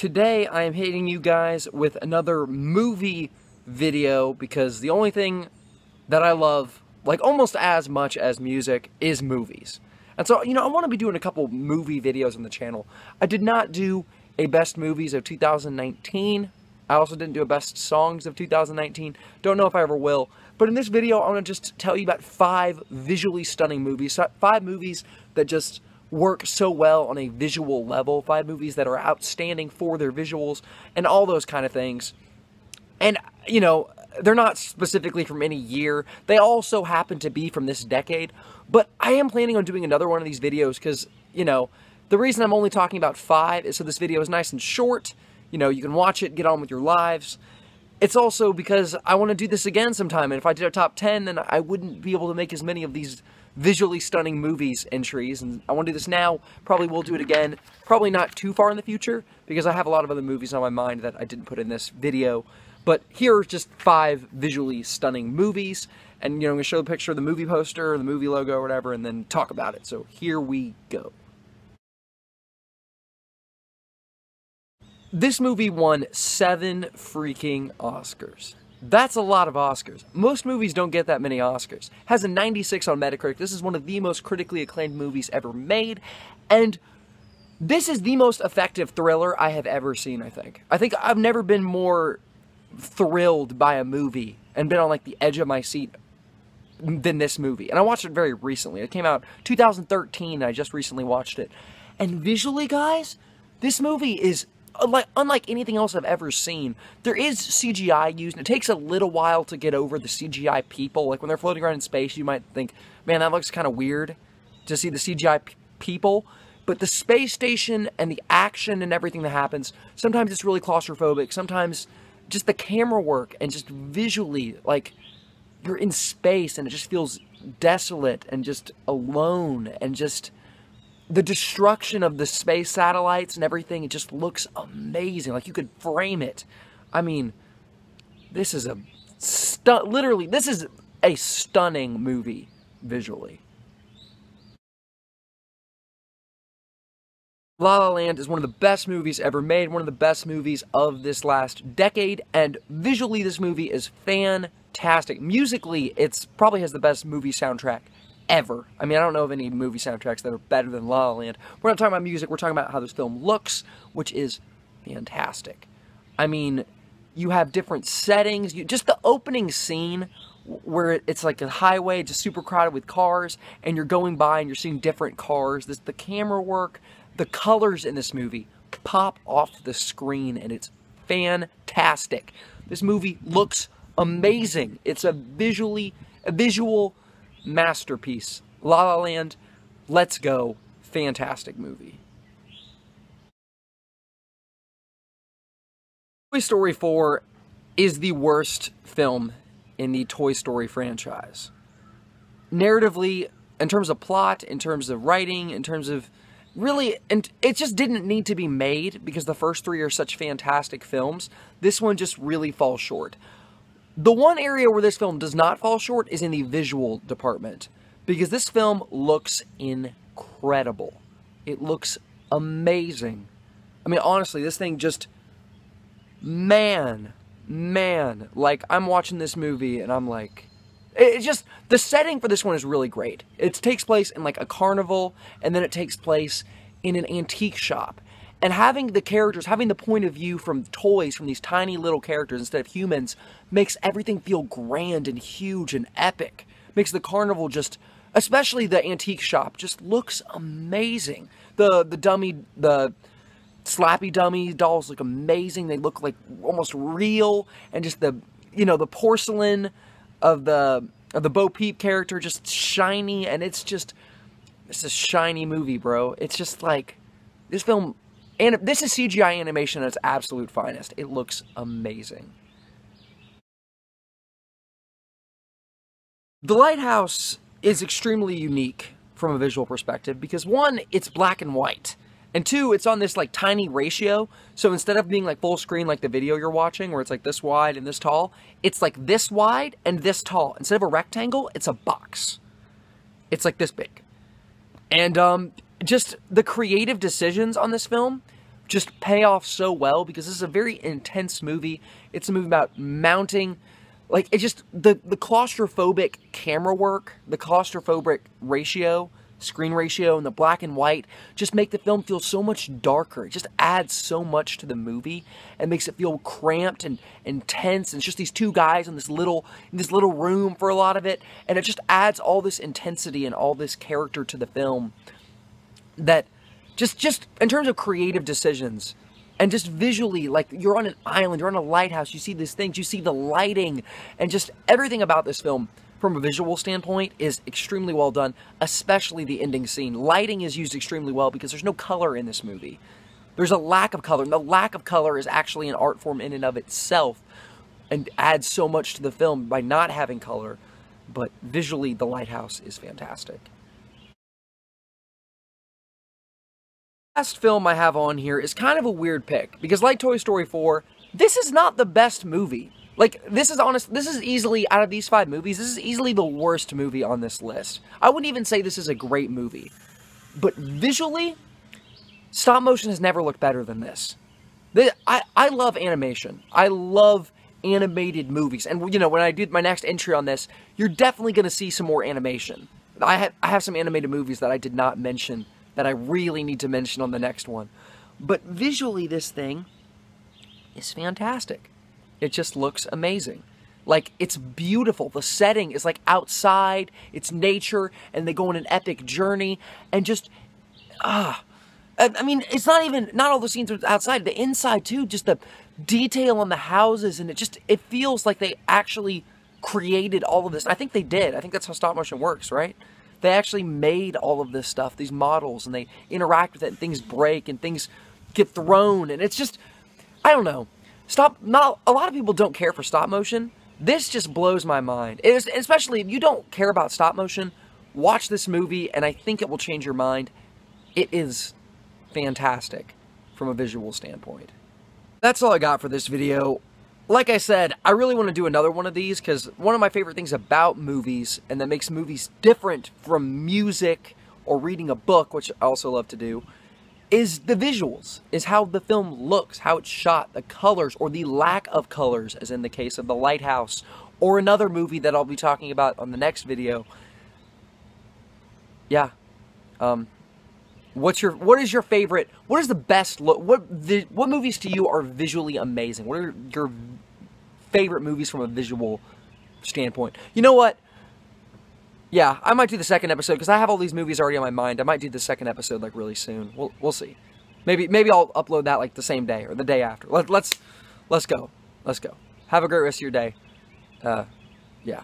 today I am hitting you guys with another movie video because the only thing that I love, like almost as much as music, is movies. And so, you know, I want to be doing a couple movie videos on the channel. I did not do a best movies of 2019. I also didn't do a best songs of 2019. Don't know if I ever will. But in this video, I want to just tell you about five visually stunning movies. Five movies that just work so well on a visual level. Five movies that are outstanding for their visuals and all those kind of things. And, you know, they're not specifically from any year. They also happen to be from this decade. But I am planning on doing another one of these videos because, you know, the reason I'm only talking about five is so this video is nice and short. You know, you can watch it, get on with your lives. It's also because I want to do this again sometime, and if I did a top 10, then I wouldn't be able to make as many of these visually stunning movies entries, and I want to do this now. Probably will do it again. Probably not too far in the future, because I have a lot of other movies on my mind that I didn't put in this video. But here are just five visually stunning movies, and you know, I'm going to show the picture of the movie poster, the movie logo, or whatever, and then talk about it. So here we go. This movie won seven freaking Oscars. That's a lot of Oscars. Most movies don't get that many Oscars. Has a 96 on Metacritic. This is one of the most critically acclaimed movies ever made. And this is the most effective thriller I have ever seen, I think. I think I've never been more thrilled by a movie and been on like the edge of my seat than this movie. And I watched it very recently. It came out 2013. I just recently watched it. And visually, guys, this movie is like unlike anything else I've ever seen, there is CGI used. And it takes a little while to get over the CGI people. Like when they're floating around in space, you might think, "Man, that looks kind of weird to see the CGI people." But the space station and the action and everything that happens, sometimes it's really claustrophobic. Sometimes just the camera work and just visually, like you're in space and it just feels desolate and just alone and just the destruction of the space satellites and everything, it just looks amazing. Like you could frame it. I mean, this is a stu- literally this is a stunning movie visually. La La Land is one of the best movies ever made, one of the best movies of this last decade, and visually this movie is fantastic. Musically, it's probably has the best movie soundtrack ever. I mean, I don't know of any movie soundtracks that are better than La La Land. We're not talking about music, we're talking about how this film looks, which is fantastic. I mean, you have different settings, you just the opening scene where it's like a highway just super crowded with cars and you're going by and you're seeing different cars. This the camera work, the colors in this movie pop off the screen and it's fantastic. This movie looks amazing. It's a visually a visual masterpiece. La La Land, let's go. Fantastic movie. Toy Story 4 is the worst film in the Toy Story franchise. Narratively, in terms of plot, in terms of writing, in terms of really, and it just didn't need to be made because the first three are such fantastic films. This one just really falls short. The one area where this film does not fall short is in the visual department because this film looks incredible. It looks amazing. I mean, honestly, this thing just, man, man, like I'm watching this movie and I'm like, it's just the setting for this one is really great. It takes place in like a carnival and then it takes place in an antique shop and having the characters, having the point of view from toys, from these tiny little characters instead of humans, makes everything feel grand and huge and epic. Makes the carnival just, especially the antique shop, just looks amazing. The the dummy, the slappy dummy dolls look amazing. They look like almost real, and just the you know the porcelain of the of the Bo Peep character just shiny, and it's just it's a shiny movie, bro. It's just like this film and this is CGI animation at its absolute finest. It looks amazing. The Lighthouse is extremely unique from a visual perspective because one, it's black and white. And two, it's on this like tiny ratio. So instead of being like full screen like the video you're watching where it's like this wide and this tall, it's like this wide and this tall. Instead of a rectangle, it's a box. It's like this big. And um just the creative decisions on this film just pay off so well because this is a very intense movie. It's a movie about mounting like it just the the claustrophobic camera work, the claustrophobic ratio, screen ratio and the black and white just make the film feel so much darker. It just adds so much to the movie and makes it feel cramped and intense. And it's just these two guys in this little in this little room for a lot of it, and it just adds all this intensity and all this character to the film that just just in terms of creative decisions and just visually like you're on an island you're on a lighthouse you see these things you see the lighting and just everything about this film from a visual standpoint is extremely well done especially the ending scene. Lighting is used extremely well because there's no color in this movie. There's a lack of color. And the lack of color is actually an art form in and of itself and adds so much to the film by not having color but visually the lighthouse is fantastic last film I have on here is kind of a weird pick because like Toy Story 4, this is not the best movie. Like, this is honest, this is easily, out of these five movies, this is easily the worst movie on this list. I wouldn't even say this is a great movie. But visually, stop motion has never looked better than this. I, I love animation. I love animated movies. And, you know, when I do my next entry on this, you're definitely going to see some more animation. I have, I have some animated movies that I did not mention that I really need to mention on the next one. But visually, this thing is fantastic. It just looks amazing. Like, it's beautiful. The setting is like outside, it's nature, and they go on an epic journey, and just, ah. I mean, it's not even, not all the scenes are outside, the inside too, just the detail on the houses, and it just, it feels like they actually created all of this. I think they did. I think that's how stop motion works, right? They actually made all of this stuff, these models, and they interact with it, and things break, and things get thrown, and it's just, I don't know. Stop, not, a lot of people don't care for stop motion. This just blows my mind. Especially if you don't care about stop motion, watch this movie, and I think it will change your mind. It is fantastic from a visual standpoint. That's all I got for this video like I said, I really want to do another one of these because one of my favorite things about movies and that makes movies different from music or reading a book, which I also love to do, is the visuals, is how the film looks, how it's shot, the colors or the lack of colors, as in the case of The Lighthouse, or another movie that I'll be talking about on the next video. Yeah. Um, What's your what is your favorite? What is the best look? What the, what movies to you are visually amazing? What are your favorite movies from a visual standpoint? You know what? Yeah, I might do the second episode because I have all these movies already on my mind. I might do the second episode like really soon. We'll we'll see. Maybe maybe I'll upload that like the same day or the day after. Let, let's let's go. Let's go. Have a great rest of your day. Uh, yeah.